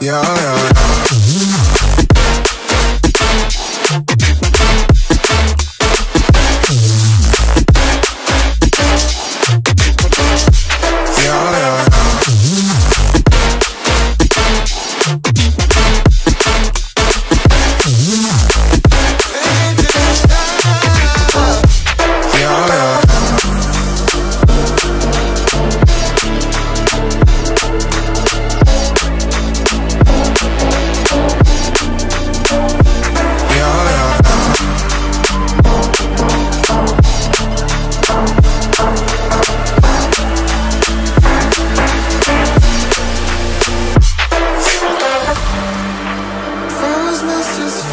yeah, yeah.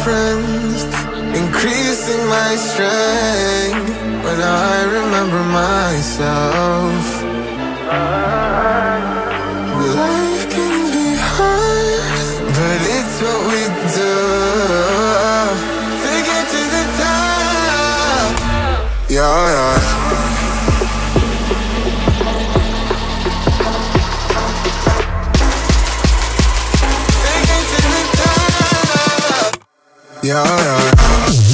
Friends, increasing my strength. When I remember myself, life can be hard, but it's what we do to get to the top. Yeah, yeah. Yeah, yeah.